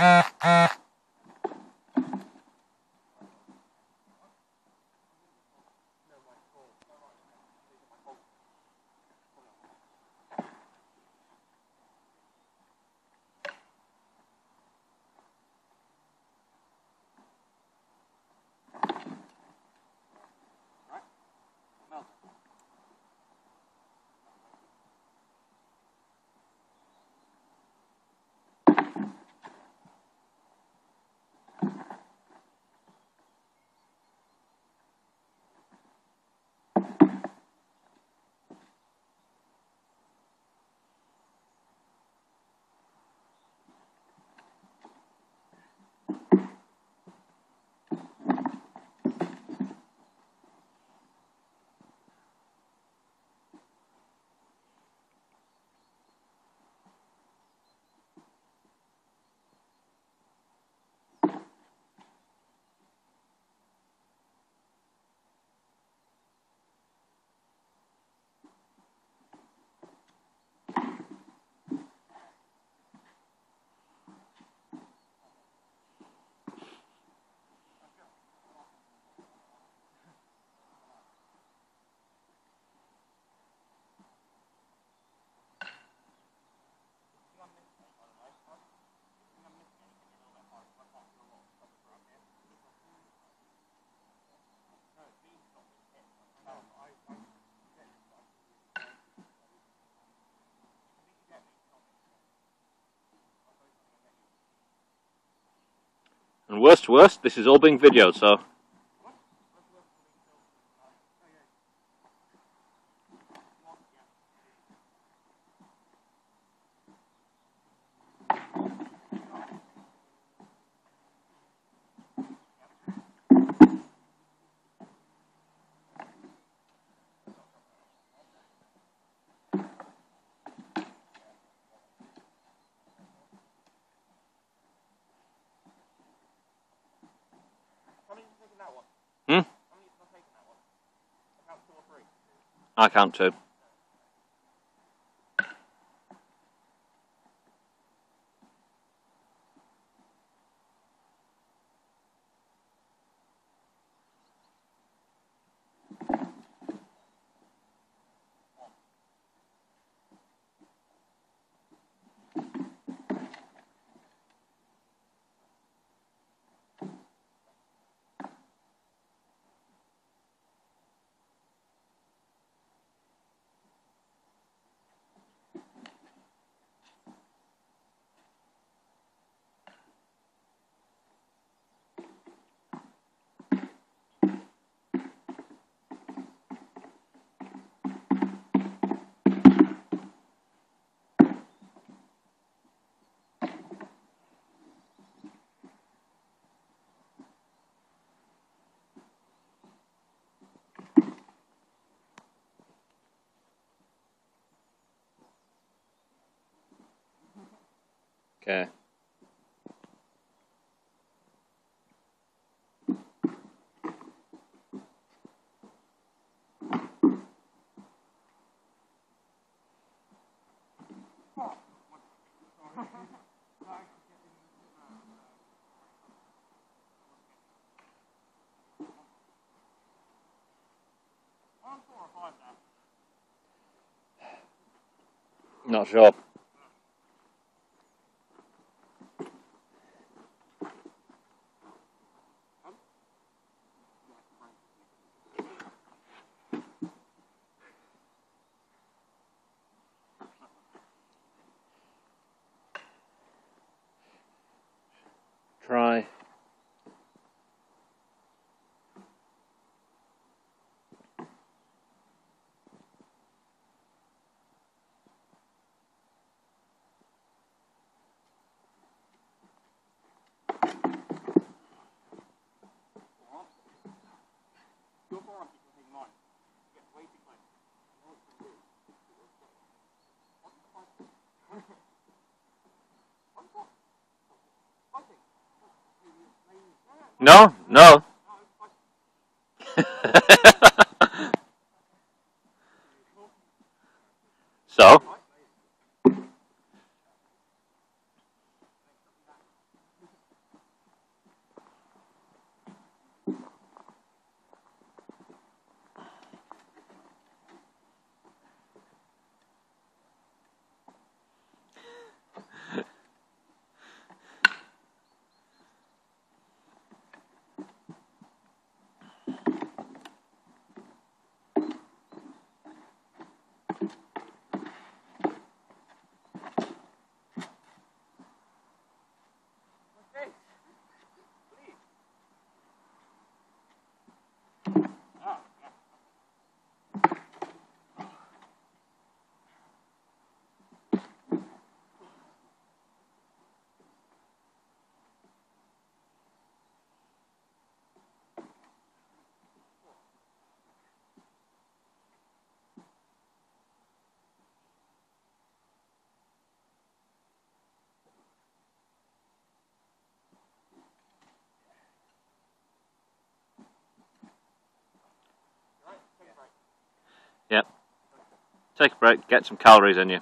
Uh, uh. And worst to worst, this is all being videoed, so I count two. Okay. Not sure. No, no. so? Take a break, get some calories in you.